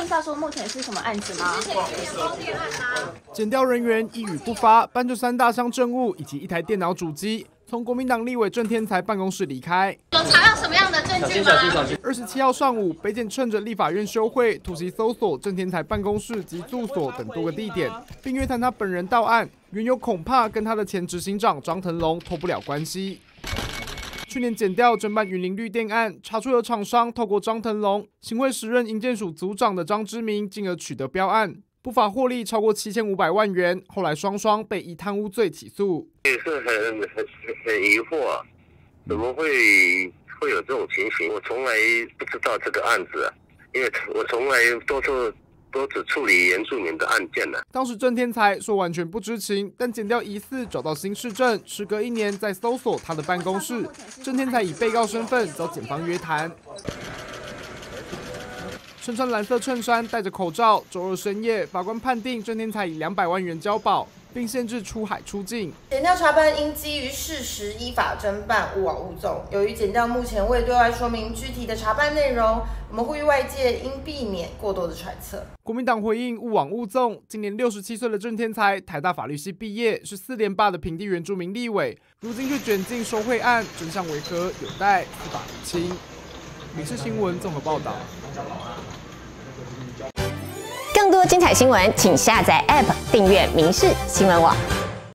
问一下，说目前是什么案子吗？检调人员一语不发，搬着三大箱证物以及一台电脑主机，从国民党立委郑天才办公室离开。有查到什么样的证据吗？二十七号上午，北检趁着立法院休会，突袭搜索郑天才办公室及住所等多个地点，并约谈他本人到案，原有恐怕跟他的前执行长张腾龙脱不了关系。去年检调侦办云林绿电案，查出有厂商透过张腾龙行贿时任营建署组长的张之明，进而取得标案，不法获利超过七千五百万元。后来双双被以贪污罪起诉。也是很很很疑惑，啊，怎么会会有这种情形？我从来不知道这个案子，因为我从来都是。多只处理原住民的案件呢。当时郑天才说完全不知情，但剪掉疑似找到新市镇，时隔一年再搜索他的办公室，郑天才以被告身份遭检方约谈。身穿蓝色衬衫，戴着口罩，周二深夜，法官判定郑天才以两百万元交保。并限制出海出境。检调查办应基于事实依法侦办，勿往勿纵。由于检调目前未对外说明具体的查办内容，我们呼吁外界应避免过多的揣测。国民党回应勿往勿纵。今年六十七岁的郑天才，台大法律系毕业，是四连霸的平地原住民立委，如今却卷进收贿案，真相为何？有待司法厘清。民事新闻综合报道。更多精彩新闻，请下载 App 订阅《民事新闻网》。